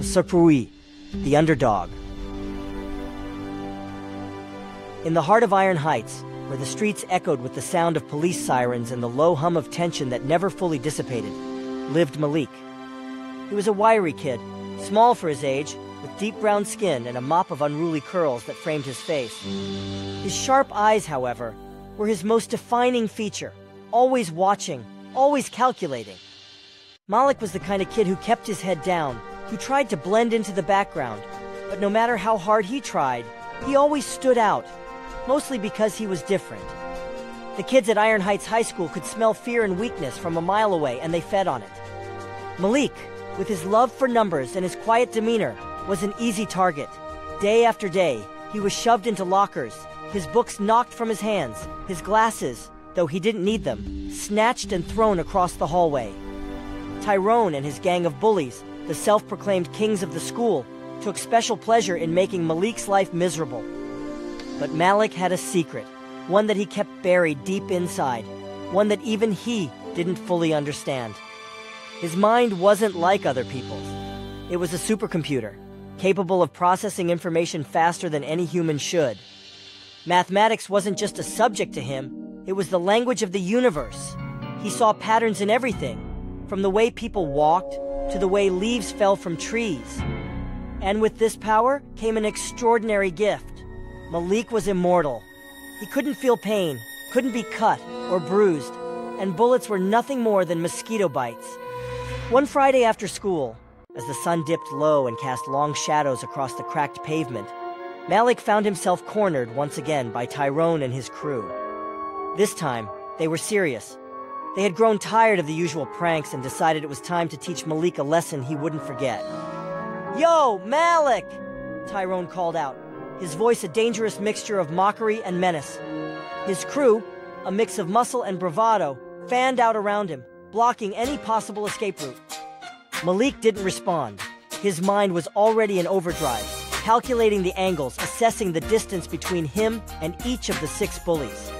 Serpui, the underdog. In the heart of Iron Heights, where the streets echoed with the sound of police sirens and the low hum of tension that never fully dissipated, lived Malik. He was a wiry kid, small for his age, with deep brown skin and a mop of unruly curls that framed his face. His sharp eyes, however, were his most defining feature, always watching, always calculating. Malik was the kind of kid who kept his head down, who tried to blend into the background, but no matter how hard he tried, he always stood out, mostly because he was different. The kids at Iron Heights High School could smell fear and weakness from a mile away, and they fed on it. Malik, with his love for numbers and his quiet demeanor, was an easy target. Day after day, he was shoved into lockers, his books knocked from his hands, his glasses, though he didn't need them, snatched and thrown across the hallway. Tyrone and his gang of bullies the self proclaimed kings of the school, took special pleasure in making Malik's life miserable. But Malik had a secret, one that he kept buried deep inside, one that even he didn't fully understand. His mind wasn't like other people's. It was a supercomputer, capable of processing information faster than any human should. Mathematics wasn't just a subject to him, it was the language of the universe. He saw patterns in everything, from the way people walked to the way leaves fell from trees. And with this power came an extraordinary gift. Malik was immortal. He couldn't feel pain, couldn't be cut or bruised, and bullets were nothing more than mosquito bites. One Friday after school, as the sun dipped low and cast long shadows across the cracked pavement, Malik found himself cornered once again by Tyrone and his crew. This time, they were serious. They had grown tired of the usual pranks and decided it was time to teach Malik a lesson he wouldn't forget. Yo, Malik! Tyrone called out, his voice a dangerous mixture of mockery and menace. His crew, a mix of muscle and bravado, fanned out around him, blocking any possible escape route. Malik didn't respond. His mind was already in overdrive, calculating the angles, assessing the distance between him and each of the six bullies.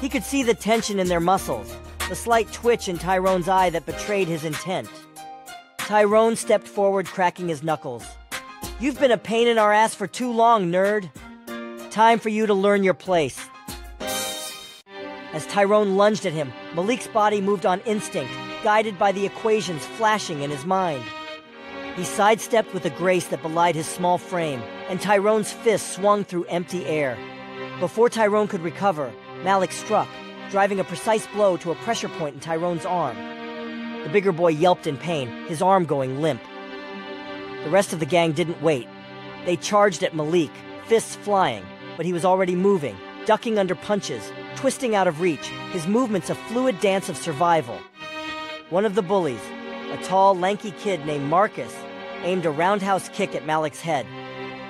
He could see the tension in their muscles, the slight twitch in Tyrone's eye that betrayed his intent. Tyrone stepped forward, cracking his knuckles. You've been a pain in our ass for too long, nerd. Time for you to learn your place. As Tyrone lunged at him, Malik's body moved on instinct, guided by the equations flashing in his mind. He sidestepped with a grace that belied his small frame, and Tyrone's fist swung through empty air. Before Tyrone could recover, Malik struck, driving a precise blow to a pressure point in Tyrone's arm. The bigger boy yelped in pain, his arm going limp. The rest of the gang didn't wait. They charged at Malik, fists flying, but he was already moving, ducking under punches, twisting out of reach, his movements a fluid dance of survival. One of the bullies, a tall, lanky kid named Marcus, aimed a roundhouse kick at Malik's head.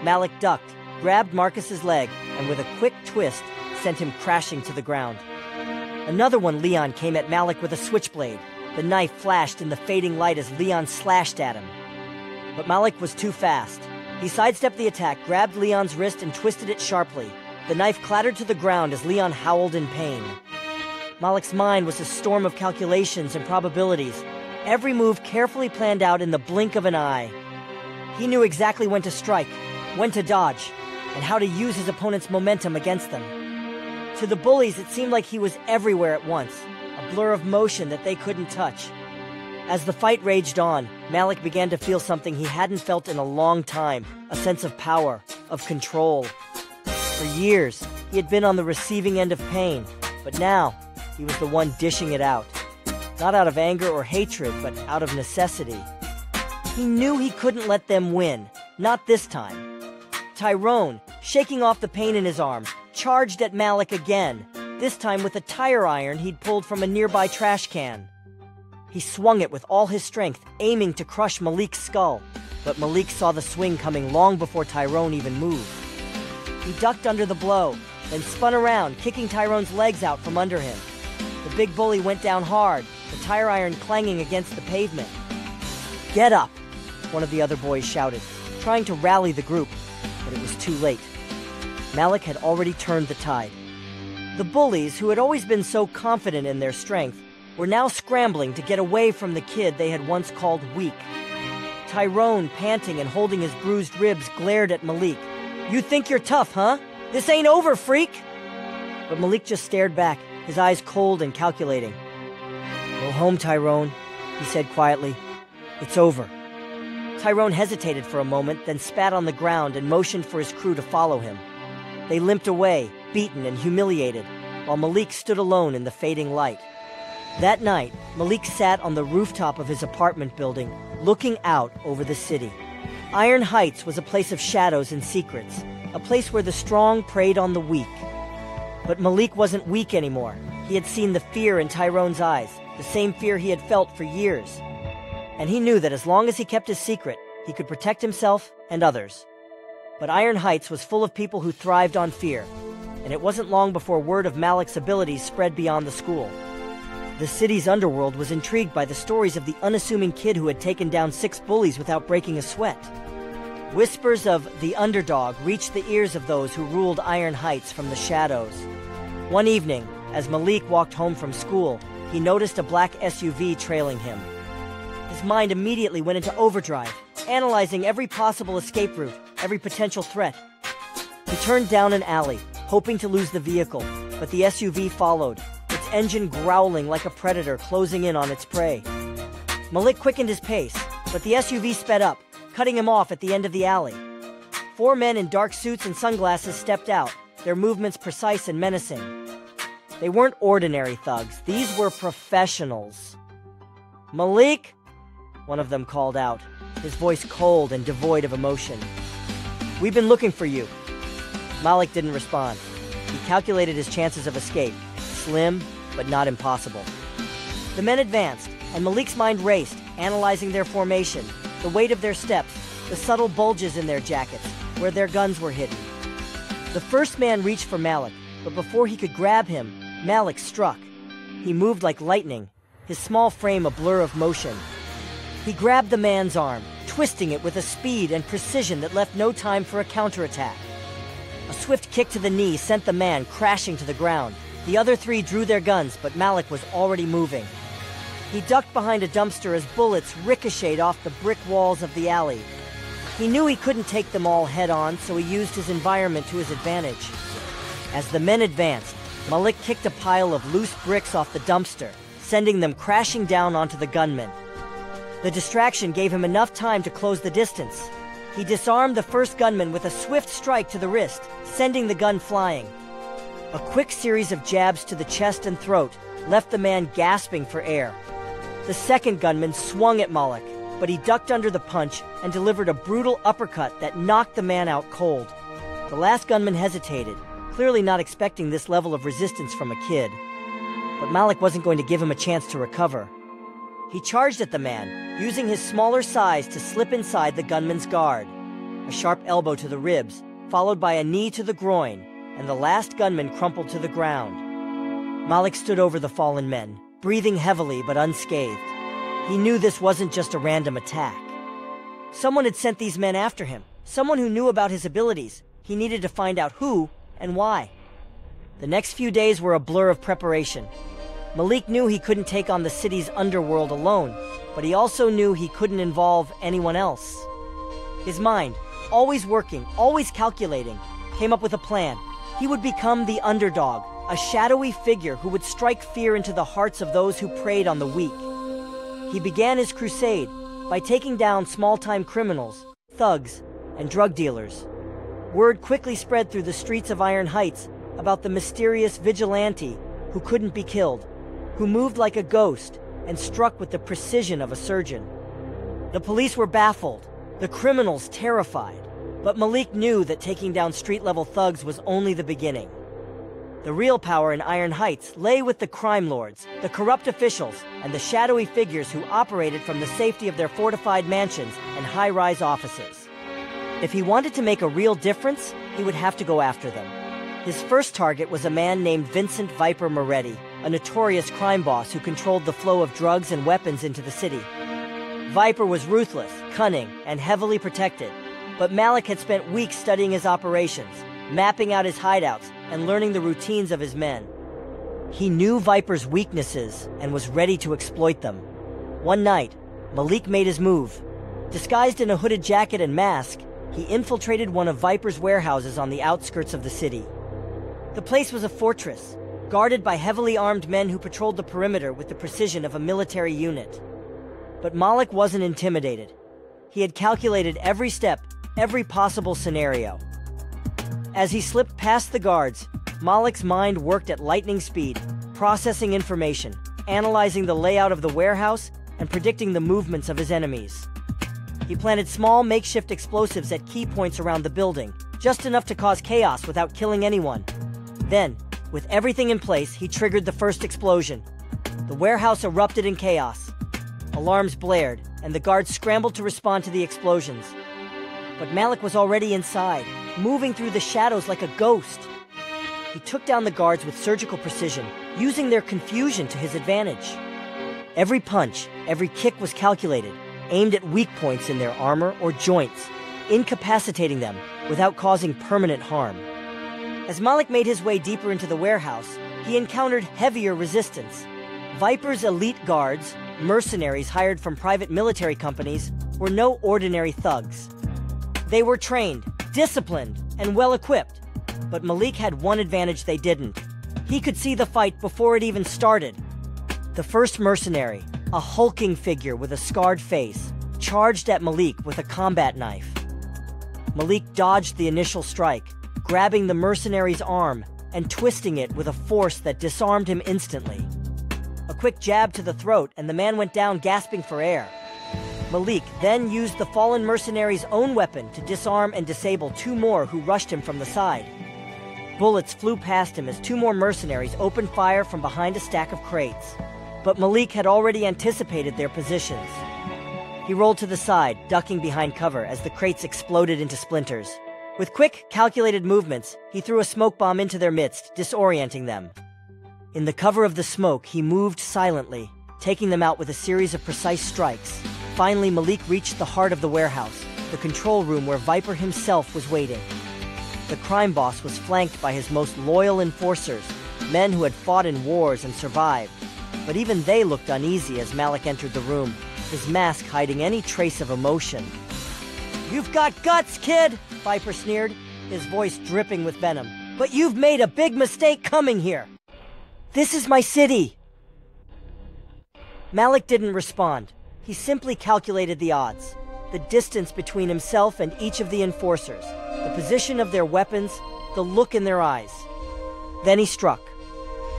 Malik ducked, grabbed Marcus's leg, and with a quick twist, sent him crashing to the ground. Another one, Leon, came at Malik with a switchblade. The knife flashed in the fading light as Leon slashed at him. But Malik was too fast. He sidestepped the attack, grabbed Leon's wrist, and twisted it sharply. The knife clattered to the ground as Leon howled in pain. Malik's mind was a storm of calculations and probabilities, every move carefully planned out in the blink of an eye. He knew exactly when to strike, when to dodge, and how to use his opponent's momentum against them. To the bullies, it seemed like he was everywhere at once, a blur of motion that they couldn't touch. As the fight raged on, Malik began to feel something he hadn't felt in a long time a sense of power, of control. For years, he had been on the receiving end of pain, but now he was the one dishing it out. Not out of anger or hatred, but out of necessity. He knew he couldn't let them win, not this time. Tyrone, shaking off the pain in his arm, charged at Malik again, this time with a tire iron he'd pulled from a nearby trash can. He swung it with all his strength, aiming to crush Malik's skull, but Malik saw the swing coming long before Tyrone even moved. He ducked under the blow, then spun around, kicking Tyrone's legs out from under him. The big bully went down hard, the tire iron clanging against the pavement. Get up, one of the other boys shouted, trying to rally the group, but it was too late. Malik had already turned the tide. The bullies, who had always been so confident in their strength, were now scrambling to get away from the kid they had once called weak. Tyrone, panting and holding his bruised ribs, glared at Malik. You think you're tough, huh? This ain't over, freak! But Malik just stared back, his eyes cold and calculating. Go home, Tyrone, he said quietly. It's over. Tyrone hesitated for a moment, then spat on the ground and motioned for his crew to follow him. They limped away, beaten and humiliated, while Malik stood alone in the fading light. That night, Malik sat on the rooftop of his apartment building, looking out over the city. Iron Heights was a place of shadows and secrets, a place where the strong preyed on the weak. But Malik wasn't weak anymore. He had seen the fear in Tyrone's eyes, the same fear he had felt for years. And he knew that as long as he kept his secret, he could protect himself and others. But Iron Heights was full of people who thrived on fear, and it wasn't long before word of Malik's abilities spread beyond the school. The city's underworld was intrigued by the stories of the unassuming kid who had taken down six bullies without breaking a sweat. Whispers of the underdog reached the ears of those who ruled Iron Heights from the shadows. One evening, as Malik walked home from school, he noticed a black SUV trailing him. His mind immediately went into overdrive, analyzing every possible escape route, every potential threat. He turned down an alley, hoping to lose the vehicle, but the SUV followed, its engine growling like a predator closing in on its prey. Malik quickened his pace, but the SUV sped up, cutting him off at the end of the alley. Four men in dark suits and sunglasses stepped out, their movements precise and menacing. They weren't ordinary thugs, these were professionals. Malik? One of them called out, his voice cold and devoid of emotion. We've been looking for you. Malik didn't respond. He calculated his chances of escape slim, but not impossible. The men advanced, and Malik's mind raced, analyzing their formation, the weight of their steps, the subtle bulges in their jackets, where their guns were hidden. The first man reached for Malik, but before he could grab him, Malik struck. He moved like lightning, his small frame a blur of motion. He grabbed the man's arm, twisting it with a speed and precision that left no time for a counterattack. A swift kick to the knee sent the man crashing to the ground. The other three drew their guns, but Malik was already moving. He ducked behind a dumpster as bullets ricocheted off the brick walls of the alley. He knew he couldn't take them all head on, so he used his environment to his advantage. As the men advanced, Malik kicked a pile of loose bricks off the dumpster, sending them crashing down onto the gunmen. The distraction gave him enough time to close the distance. He disarmed the first gunman with a swift strike to the wrist, sending the gun flying. A quick series of jabs to the chest and throat left the man gasping for air. The second gunman swung at Malik, but he ducked under the punch and delivered a brutal uppercut that knocked the man out cold. The last gunman hesitated, clearly not expecting this level of resistance from a kid. But Malik wasn't going to give him a chance to recover. He charged at the man, using his smaller size to slip inside the gunman's guard. A sharp elbow to the ribs, followed by a knee to the groin, and the last gunman crumpled to the ground. Malik stood over the fallen men, breathing heavily but unscathed. He knew this wasn't just a random attack. Someone had sent these men after him, someone who knew about his abilities. He needed to find out who and why. The next few days were a blur of preparation. Malik knew he couldn't take on the city's underworld alone, but he also knew he couldn't involve anyone else. His mind, always working, always calculating, came up with a plan. He would become the underdog, a shadowy figure who would strike fear into the hearts of those who preyed on the weak. He began his crusade by taking down small time criminals, thugs, and drug dealers. Word quickly spread through the streets of Iron Heights about the mysterious vigilante who couldn't be killed who moved like a ghost and struck with the precision of a surgeon. The police were baffled, the criminals terrified, but Malik knew that taking down street level thugs was only the beginning. The real power in Iron Heights lay with the crime lords, the corrupt officials, and the shadowy figures who operated from the safety of their fortified mansions and high rise offices. If he wanted to make a real difference, he would have to go after them. His first target was a man named Vincent Viper Moretti, a notorious crime boss who controlled the flow of drugs and weapons into the city. Viper was ruthless, cunning, and heavily protected, but Malik had spent weeks studying his operations, mapping out his hideouts, and learning the routines of his men. He knew Viper's weaknesses and was ready to exploit them. One night, Malik made his move. Disguised in a hooded jacket and mask, he infiltrated one of Viper's warehouses on the outskirts of the city. The place was a fortress, guarded by heavily armed men who patrolled the perimeter with the precision of a military unit. But Malik wasn't intimidated. He had calculated every step, every possible scenario. As he slipped past the guards, Malik's mind worked at lightning speed, processing information, analyzing the layout of the warehouse, and predicting the movements of his enemies. He planted small makeshift explosives at key points around the building, just enough to cause chaos without killing anyone. Then, with everything in place, he triggered the first explosion. The warehouse erupted in chaos. Alarms blared, and the guards scrambled to respond to the explosions. But Malik was already inside, moving through the shadows like a ghost. He took down the guards with surgical precision, using their confusion to his advantage. Every punch, every kick was calculated, aimed at weak points in their armor or joints, incapacitating them without causing permanent harm. As Malik made his way deeper into the warehouse, he encountered heavier resistance. Viper's elite guards, mercenaries hired from private military companies, were no ordinary thugs. They were trained, disciplined, and well equipped, but Malik had one advantage they didn't. He could see the fight before it even started. The first mercenary, a hulking figure with a scarred face, charged at Malik with a combat knife. Malik dodged the initial strike, grabbing the mercenary's arm and twisting it with a force that disarmed him instantly. A quick jab to the throat, and the man went down gasping for air. Malik then used the fallen mercenary's own weapon to disarm and disable two more who rushed him from the side. Bullets flew past him as two more mercenaries opened fire from behind a stack of crates. But Malik had already anticipated their positions. He rolled to the side, ducking behind cover as the crates exploded into splinters. With quick, calculated movements, he threw a smoke bomb into their midst, disorienting them. In the cover of the smoke, he moved silently, taking them out with a series of precise strikes. Finally, Malik reached the heart of the warehouse, the control room where Viper himself was waiting. The crime boss was flanked by his most loyal enforcers, men who had fought in wars and survived. But even they looked uneasy as Malik entered the room, his mask hiding any trace of emotion. You've got guts, kid! Viper sneered, his voice dripping with venom. But you've made a big mistake coming here! This is my city! Malik didn't respond. He simply calculated the odds the distance between himself and each of the enforcers, the position of their weapons, the look in their eyes. Then he struck.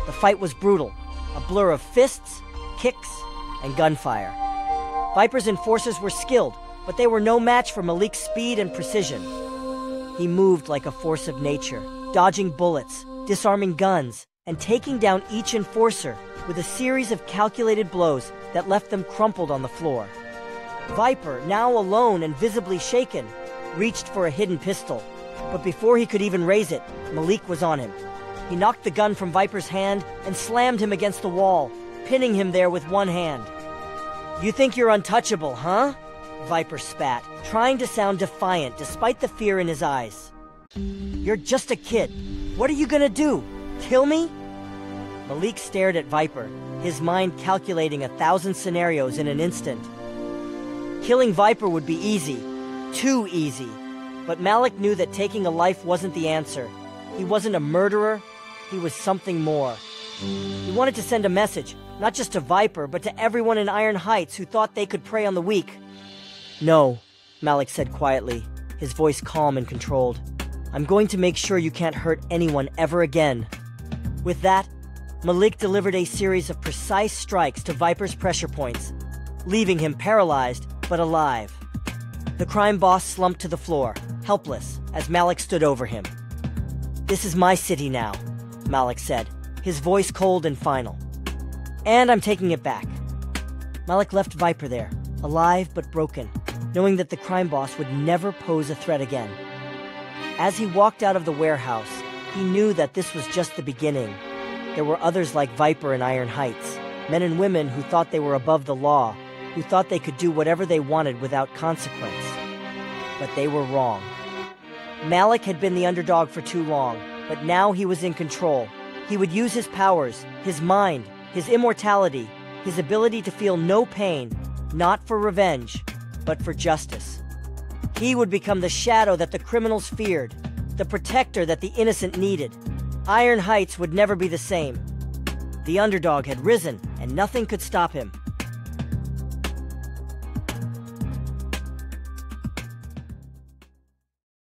The fight was brutal, a blur of fists, kicks, and gunfire. Viper's enforcers were skilled, but they were no match for Malik's speed and precision. He moved like a force of nature, dodging bullets, disarming guns, and taking down each enforcer with a series of calculated blows that left them crumpled on the floor. Viper, now alone and visibly shaken, reached for a hidden pistol. But before he could even raise it, Malik was on him. He knocked the gun from Viper's hand and slammed him against the wall, pinning him there with one hand. You think you're untouchable, huh? Viper spat, trying to sound defiant despite the fear in his eyes. You're just a kid. What are you gonna do? Kill me? Malik stared at Viper, his mind calculating a thousand scenarios in an instant. Killing Viper would be easy. Too easy. But Malik knew that taking a life wasn't the answer. He wasn't a murderer, he was something more. He wanted to send a message, not just to Viper, but to everyone in Iron Heights who thought they could prey on the weak. No, Malik said quietly, his voice calm and controlled. I'm going to make sure you can't hurt anyone ever again. With that, Malik delivered a series of precise strikes to Viper's pressure points, leaving him paralyzed but alive. The crime boss slumped to the floor, helpless, as Malik stood over him. This is my city now, Malik said, his voice cold and final. And I'm taking it back. Malik left Viper there, alive but broken, knowing that the crime boss would never pose a threat again. As he walked out of the warehouse, he knew that this was just the beginning. There were others like Viper in Iron Heights, men and women who thought they were above the law who thought they could do whatever they wanted without consequence. But they were wrong. Malik had been the underdog for too long, but now he was in control. He would use his powers, his mind, his immortality, his ability to feel no pain, not for revenge, but for justice. He would become the shadow that the criminals feared, the protector that the innocent needed. Iron Heights would never be the same. The underdog had risen, and nothing could stop him.